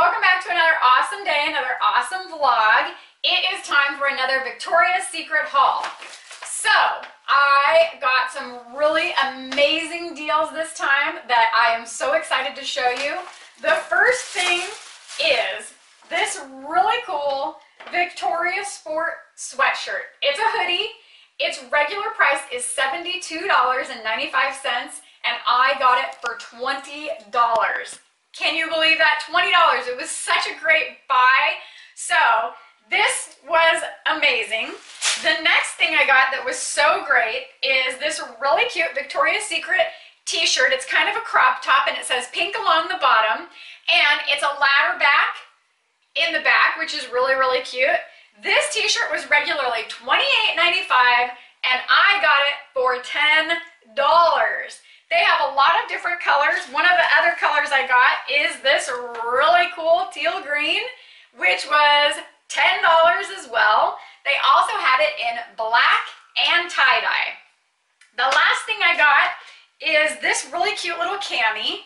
Welcome back to another awesome day, another awesome vlog. It is time for another Victoria's Secret haul. So, I got some really amazing deals this time that I am so excited to show you. The first thing is this really cool Victoria's Sport sweatshirt. It's a hoodie. Its regular price is $72.95 and I got it for $20. Can you believe that? $20. It was such a great buy. So this was amazing. The next thing I got that was so great is this really cute Victoria's Secret t-shirt. It's kind of a crop top and it says pink along the bottom and it's a ladder back in the back, which is really, really cute. This t-shirt was regularly $28.95 and I got it for $10. They have a lot of different colors. One of the other colors I got is this really cool teal green, which was $10 as well. They also had it in black and tie-dye. The last thing I got is this really cute little cami.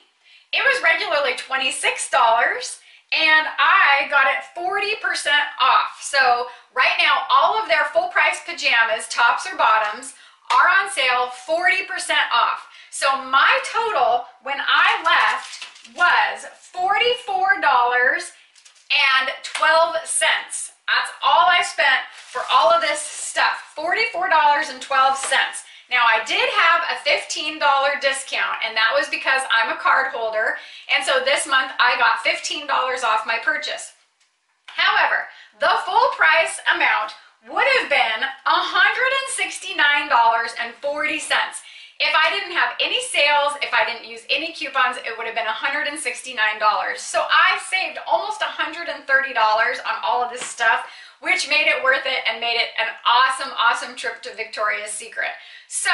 It was regularly $26 and I got it 40% off. So right now, all of their full price pajamas, tops or bottoms, are on sale 40% off. So my total when I left was $44.12. That's all I spent for all of this stuff, $44.12. Now I did have a $15 discount and that was because I'm a card holder and so this month I got $15 off my purchase. However, the full price amount would have been $169.40. If I didn't have any sales, if I didn't use any coupons, it would have been $169. So I saved almost $130 on all of this stuff, which made it worth it and made it an awesome, awesome trip to Victoria's Secret. So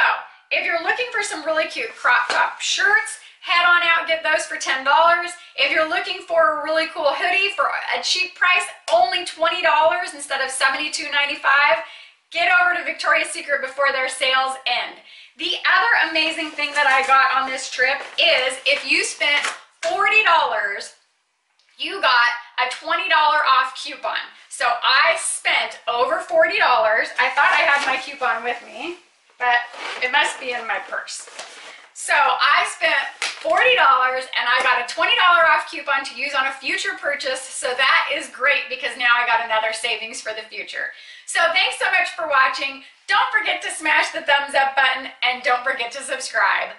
if you're looking for some really cute crop top shirts, head on out get those for $10. If you're looking for a really cool hoodie for a cheap price, only $20 instead of $72.95, get over to Victoria's Secret before their sales end. The other amazing thing that I got on this trip is if you spent $40, you got a $20 off coupon. So I spent over $40. I thought I had my coupon with me, but it must be in my purse. So I spent $40 and I got a $20 off coupon to use on a future purchase. So that is great because now I got another savings for the future. So thanks so much for watching. Don't forget to smash the thumbs up button and don't forget to subscribe.